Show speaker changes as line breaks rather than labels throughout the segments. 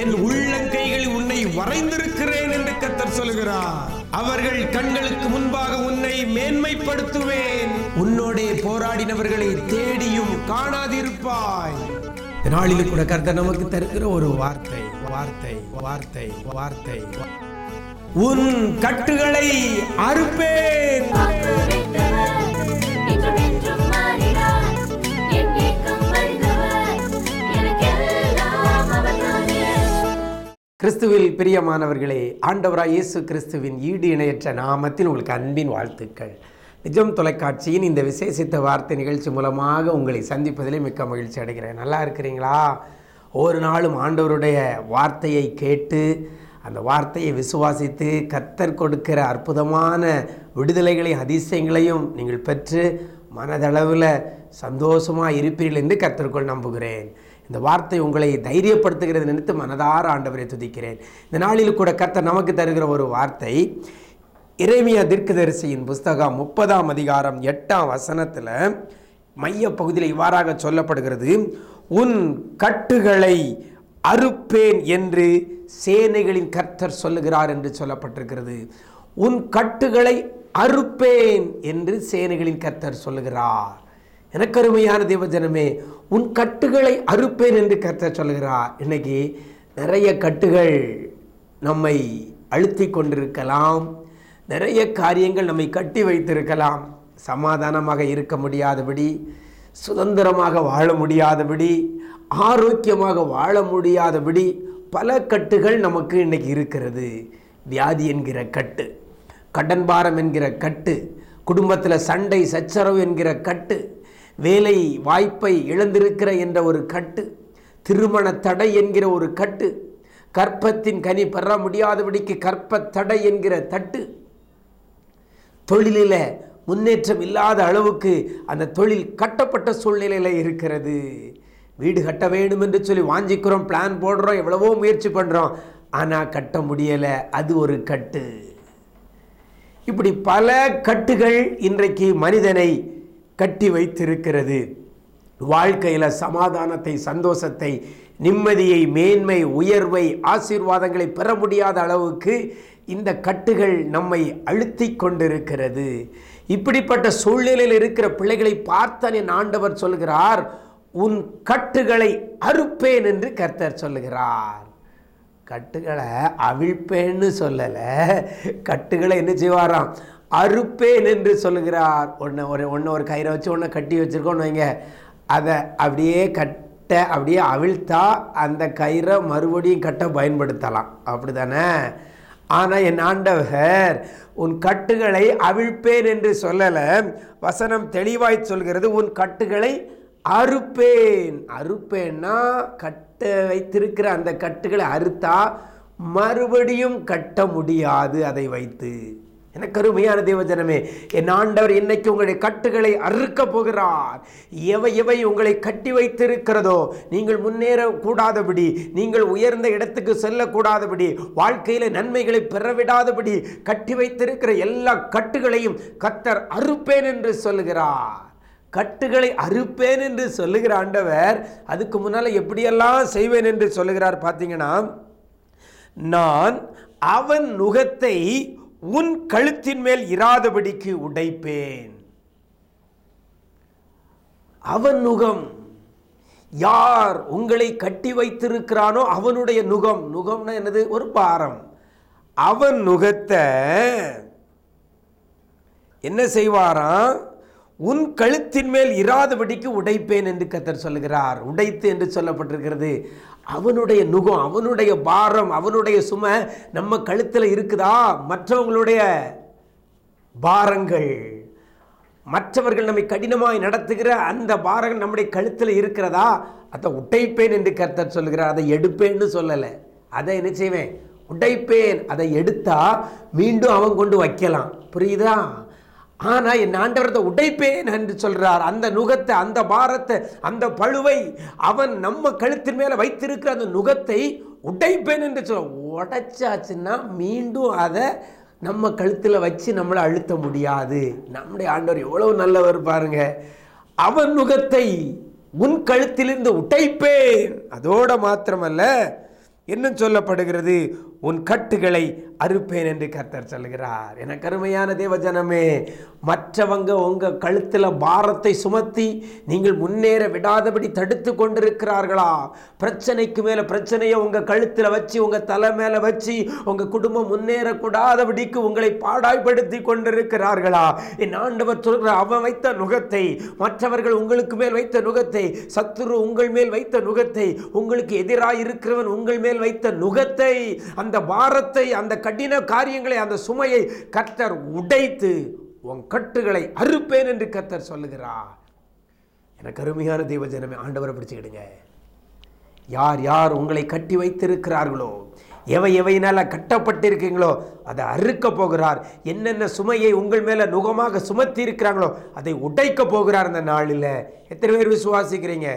என் உள்ளங்கைகளில் உன்னை வரைந்திருக்கிறேன் என்று கத்தர் சொல்கிறார். அவர்கள் கண்களுக்கு முன்பாக உன்னை மேன்மைப்படுத்துவேன். உன்னோடே போராடினவர்களை தேடியும் காணாதிருப்பாய். இந்த நாளில் கூட கர்த்தர் நமக்கு தருகிற ஒரு வார்த்தை வார்த்தை வார்த்தை வார்த்தை. உன் கட்டுகளை அறுப்பேன். கிறிஸ்துவில் பிரியமானவர்களே ஆண்டவராய் இயேசு கிறிஸ்துவின் ஈடு இணையற்ற நாமத்தில் உங்களுக்கு அன்பின் வாழ்த்துக்கள். நிஜம் தொலைக்காட்சியின் இந்த விசேஷித்த வார்த்தை நிகழ்ச்சி மூலமாக உங்களை சந்திப்பதிலே மிக்க மகிழ்ச்சி அடைகிறேன். நல்லா இருக்கிறீங்களா? ஒரு நாளும் ஆண்டவருடைய வார்த்தையை கேட்டு அந்த வார்த்தையை விசுவாசித்து கத்தர் கொடுக்கிற அற்புதமான விடுதலைகளையும் அதிசயங்களையும் நீங்கள் பெற்று மனதளவில் சந்தோஷமாக இருப்பீர்கள் என்று கத்தருக்குள் நம்புகிறேன். இந்த வார்த்தை உங்களை தைரியப்படுத்துகிறது நினைத்து மனதார ஆண்டவரை துதிக்கிறேன். இந்த நாளில் கூட கர்த்தர் நமக்கு தருகிற ஒரு வார்த்தை இறைமியா தீர்க்கதரிசியின் புஸ்தகம் முப்பதாம் அதிகாரம் எட்டாம் வசனத்தில் மைய பகுதியில் இவ்வாறாக சொல்லப்படுகிறது உன் கட்டுகளை அறுப்பேன் என்று சேனைகளின் கர்த்தர் சொல்லுகிறார் என்று சொல்லப்பட்டிருக்கிறது. உன் கட்டுகளை அறுப்பேன் என்று சேனைகளின் கர்த்தர் சொல்லுகிறார். எனக்கு அருமையான தேவஜனமே உன் கட்டுகளை அறுப்பேன் என்று கர்த்தர் சொல்கிறார் இன்னைக்கு நிறைய கட்டுகள் நம்மை அழுத்தி கொண்டிருக்கலாம். நிறைய காரியங்கள் நம்மை கட்டி வைத்திருக்கலாம். சமாதானமாக இருக்க முடியாதபடி சுதந்திரமாக வாழ முடியாதபடி ஆரோக்கியமாக வாழ முடியாதபடி பல கட்டுகள் நமக்கு இன்னைக்கு இருக்கிறது. வியாதி என்கிற கட்டு கடன் பாரம் என்கிற கட்டு குடும்பத்தில் சண்டை சச்சரவு என்கிற கட்டு வேலை வாய்ப்பை இழந்திருக்கிற என்ற ஒரு கட்டு திருமண தடை என்கிற ஒரு கட்டு கற்பத்தின் கனி பெற முடியாதபடிக்கு கற்ப தடை என்கிற தட்டு தொழிலில் முன்னேற்றம் இல்லாத அளவுக்கு அந்த தொழில் கட்டப்பட்ட சூழ்நிலையில் இருக்கிறது. வீடு கட்ட வேண்டும் என்று சொல்லி வாஞ்சிக்கிறோம் பிளான் போடுறோம் எவ்வளவோ முயற்சி பண்ணுறோம் ஆனால் கட்ட முடியலை. அது ஒரு கட்டு. இப்படி பல கட்டுகள் இன்றைக்கு மனிதனை கட்டி வைத்திருக்கிறது. வாழ்க்கையில் சமாதானத்தை சந்தோஷத்தை நிம்மதியை மேன்மை உயர்வை ஆசீர்வாதங்களை பெற முடியாத அளவுக்கு இந்த கட்டுகள் நம்மை அழுத்தி கொண்டிருக்கிறது. இப்படிப்பட்ட சூழ்நிலையில் இருக்கிற பிள்ளைகளை பார்த்தான் ஆண்டவர் சொல்கிறார் உன் கட்டுகளை அறுப்பேன் என்று கர்த்தர் சொல்லுகிறார். கட்டுகளை அவிழ்ப்பேன்னு சொல்லலை. கட்டுகளை என்ன செய்வாராம்? அறுப்பேன் என்று சொல்லுகிறார். ஒன்று ஒரு ஒன்று ஒரு கயிறை வச்சு ஒன்று கட்டி வச்சுருக்கோன்னு வைங்க. அதை அப்படியே கட்ட அப்படியே அவிழ்த்தா அந்த கயிறை மறுபடியும் கட்ட பயன்படுத்தலாம். அப்படி தானே ஆனால் என் ஆண்டவர் உன் கட்டுகளை அவிழ்ப்பேன் என்று சொல்லலை. வசனம் தெளிவாய் சொல்கிறது உன் கட்டுகளை அறுப்பேன். அறுப்பேன்னா கட்ட வைத்திருக்கிற அந்த கட்டுகளை அறுத்தா மறுபடியும் கட்ட முடியாது அதை வைத்து. எனக்கு அருமையான தேவஜனமே என் ஆண்டவர் இன்னைக்கு உங்களுடைய கட்டுகளை அறுக்க போகிறார். எவை எவை உங்களை கட்டி வைத்திருக்கிறதோ நீங்கள் முன்னேற கூடாதபடி நீங்கள் உயர்ந்த இடத்துக்கு செல்லக்கூடாதபடி வாழ்க்கையில் நன்மைகளை பெறவிடாதபடி கட்டி வைத்திருக்கிற எல்லா கட்டுகளையும் கத்தர் அறுப்பேன் என்று சொல்கிறார் கட்டுகளை அறுப்பேன் என்று சொல்லுகிற ஆண்டவர் அதுக்கு முன்னால் எப்படியெல்லாம் செய்வேன் என்று சொல்லுகிறார் பார்த்தீங்கன்னா நான் அவன் நுகத்தை உன் கழுத்தின் மேல் இராதபடிக்கு உடைப்பேன். அவன் நுகம் யார் உங்களை கட்டி வைத்திருக்கிறானோ அவனுடைய நுகம். நுகம்னா என்னது? ஒரு பாரம். அவன் நுகத்தை என்ன செய்வாராம்? உன் கழுத்தின் மேல் இராதபடிக்கு உடைப்பேன் என்று கத்தர் சொல்லுகிறார். உடைத்து என்று சொல்லப்பட்டிருக்கிறது. அவனுடைய நுகம் அவனுடைய பாரம் அவனுடைய சுமை நம்ம கழுத்தில் இருக்குதா? மற்றவங்களுடைய பாரங்கள். மற்றவர்கள் நம்மை கடினமாய் நடத்துகிற அந்த பாரங்கள் நம்முடைய கழுத்தில் இருக்கிறதா? அதை உடைப்பேன் என்று கர்த்தர் சொல்லுகிறார். அதை எடுப்பேன்னு சொல்லலை. அதை என்ன செய்வேன்? உடைப்பேன். அதை எடுத்தா மீண்டும் அவன் கொண்டு வைக்கலாம். புரியுதா? ஆனால் என் ஆண்டவரத்தை உடைப்பேன் என்று சொல்கிறார் அந்த நுகத்தை அந்த பாரத்தை அந்த பழுவை அவன் நம்ம கழுத்தின் மேலே வைத்திருக்கிற அந்த நுகத்தை உடைப்பேன் என்று சொல்ல உடைச்சாச்சுன்னா மீண்டும் அதை நம்ம கழுத்தில் வச்சு நம்மளை அழுத்த முடியாது. நம்முடைய ஆண்டவர் எவ்வளவு நல்லவர் பாருங்க. அவன் நுகத்தை உன் கழுத்திலிருந்து உடைப்பேன். அதோட மாத்திரமல்ல என்ன சொல்லப்படுகிறது உன் கட்டுகளை அறுப்பேன் என்று கர்த்தர் சொல்கிறார் என கருமையான தேவஜனமே மற்றவங்க உங்க கழுத்தில் பாரத்தை சுமத்தி நீங்கள் முன்னேற விடாதபடி தடுத்து கொண்டிருக்கிறார்களா? பிரச்சனைக்கு மேலே பிரச்சனையை உங்க கழுத்தில் வச்சு உங்க தலை மேல வச்சு உங்க குடும்பம் முன்னேறக்கூடாதபடிக்கு உங்களை பாடாய்படுத்தி கொண்டிருக்கிறார்களா? என் ஆண்டவர் சொல்கிற அவன் வைத்த நுகத்தை மற்றவர்கள் உங்களுக்கு மேல் வைத்த நுகத்தை சத்துரு உங்கள் மேல் வைத்த நுகத்தை உங்களுக்கு எதிராக இருக்கிறவன் உங்கள் மேல் வைத்த நுகத்தை அந்த அந்த பாரத்தை அந்த கடின காரியங்களை அந்த சுமையை கர்த்தர் உடைத்து உன் கட்டுகளை அறுப்பேன் என்று கர்த்தர் சொல்லுகிறார். எனக்கு அருமையான தெய்வ ஜனமே ஆண்டவரை பிடிச்சுக்கிடுங்க. யார் யார் உங்களை கட்டி வைத்திருக்கிறார்களோ எவை எவையினால் கட்டப்பட்டிருக்கீங்களோ அதை அறுக்க போகிறார். என்னென்ன சுமையை உங்கள் மேலே நுகமாக சுமத்தி இருக்கிறாங்களோ அதை உடைக்க போகிறார் இந்த நாளில். எத்தனை பேர் விசுவாசிக்கிறீங்க?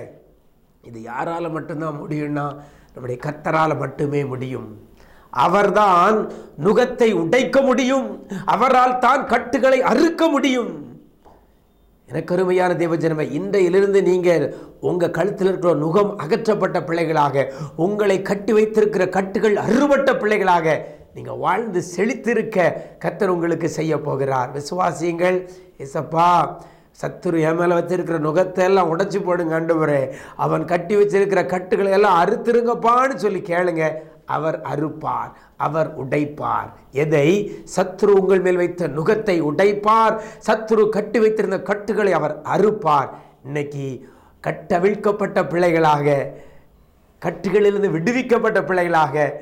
இது யாரால் மட்டும்தான் முடியும்னா நம்முடைய கத்தரால் மட்டுமே முடியும். அவர்தான் நுகத்தை உடைக்க முடியும். அவரால் தான் கட்டுகளை அறுக்க முடியும். எனக்கு அருமையான தேவஜனமே இன்றையிலிருந்து நீங்கள் உங்கள் கழுத்தில் இருக்கிற நுகம் அகற்றப்பட்ட பிள்ளைகளாக உங்களை கட்டி வைத்திருக்கிற கட்டுகள் அறுபட்ட பிள்ளைகளாக நீங்கள் வாழ்ந்து செழித்திருக்க கத்தர் உங்களுக்கு செய்ய போகிறார். விசுவாசியுங்கள் இசப்பா சத்துரு என் மேலே வச்சிருக்கிற நுகத்தை எல்லாம் உடைச்சி போடுங்க ஆண்டவரே. அவன் கட்டி வச்சிருக்கிற கட்டுகளை எல்லாம் அறுத்துருங்கப்பான்னு சொல்லி கேளுங்க. அவர் அறுப்பார் அவர் உடைப்பார். எதை? சத்ரு உங்கள் மேல் வைத்த நுகத்தை உடைப்பார். சத்ரு கட்டி வைத்திருந்த கட்டுகளை அவர் அறுப்பார். இன்னைக்கு கட்டவிழ்க்கப்பட்ட பிள்ளைகளாக கட்டுகளிலிருந்து விடுவிக்கப்பட்ட பிள்ளைகளாக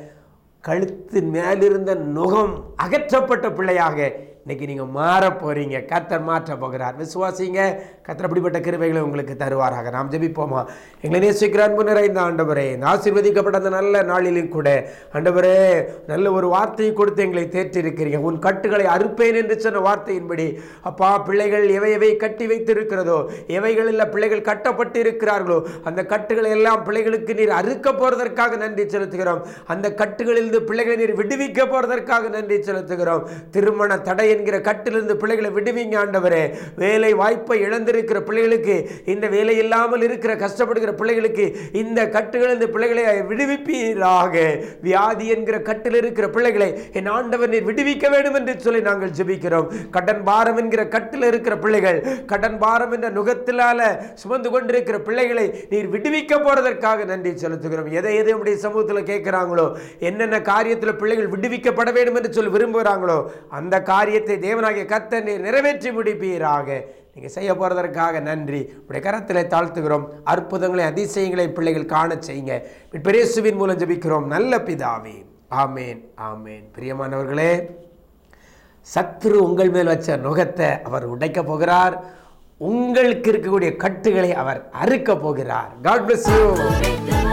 கழுத்தின் மேலிருந்த நுகம் அகற்றப்பட்ட பிள்ளையாக இன்னைக்கு நீங்கள் மாற போறீங்க. கத்தர் மாற்ற போகிறார். விசுவாசிங்க கத்தர் அப்படிப்பட்ட கிருபைகளை உங்களுக்கு தருவாராக. நாம் ஜெபிப்போமா? எங்களை நேசிக்கிற அன்பு நிறைந்த ஆண்டவரே இந்த ஆசீர்வதிக்கப்பட்ட அந்த நல்ல நாளிலும் கூட ஆண்டவரே நல்ல ஒரு வார்த்தையை கொடுத்து எங்களை தேற்றிருக்கிறீங்க. உன் கட்டுகளை அறுப்பேன் என்று சொன்ன வார்த்தையின்படி அப்பா பிள்ளைகள் எவை எவை கட்டி வைத்திருக்கிறதோ எவைகளில் பிள்ளைகள் கட்டப்பட்டு இருக்கிறார்களோ அந்த கட்டுகளை எல்லாம் பிள்ளைகளுக்கு நீர் அறுக்க போறதற்காக நன்றி செலுத்துகிறோம். அந்த கட்டுகளிலிருந்து பிள்ளைகளை நீர் விடுவிக்க போறதற்காக நன்றி செலுத்துகிறோம். திருமண தடையை என்கிற கட்டிலிருந்து பிள்ளைகளை விடுவீங்க ஆண்டவரே. வேலை வாய்ப்பை இழந்திருக்கிற பிள்ளைகளுக்கு இந்த வேலை இல்லாமல் இருக்கிற கஷ்டப்படுகிற பிள்ளைகளுக்கு இந்த கட்டுகளிலிருந்து பிள்ளைகளை விடுவிப்பீராக. வியாதி என்கிற கட்டில் இருக்கிற பிள்ளைகளை என் ஆண்டவர் நீர் விடுவிக்க வேண்டும் என்று சொல்லி நாங்கள் ஜெபிக்கிறோம். கடன் பாரம் என்கிற கட்டில் இருக்கிற பிள்ளைகள் கடன் பாரம் என்ற நுகத்திலால சுமந்து கொண்டிருக்கிற பிள்ளைகளை நீர் விடுவிக்க போறதற்காக நன்றி செலுத்துகிறோம். எதை எதை உடைய சமூகத்தில் கேட்கிறாங்களோ என்னென்ன காரியத்தில் பிள்ளைகள் விடுவிக்கப்பட வேண்டும் என்று சொல்லி விரும்புகிறாங்களோ அந்த காரியத்தை தேவனாகிய கத்த நீர் நிறைவேற்றி முடிப்பீராக. நீங்கள் செய்ய போகிறதற்காக நன்றி. உடைய கரத்தில் தாழ்த்துகிறோம். அற்புதங்களை அதிசயங்களை பிள்ளைகள் காண செய்யுங்க. பெரியசுவின் மூலம் ஜெபிக்கிறோம். நல்ல பிதாவே. ஆமேன் ஆமேன். பிரியமானவர்களே சத்ரு உங்கள் மேல் வச்ச நுகத்தை அவர் உடைக்க போகிறார். உங்களுக்கு இருக்கக்கூடிய கட்டுகளை அவர் அறுக்க போகிறார். God bless
you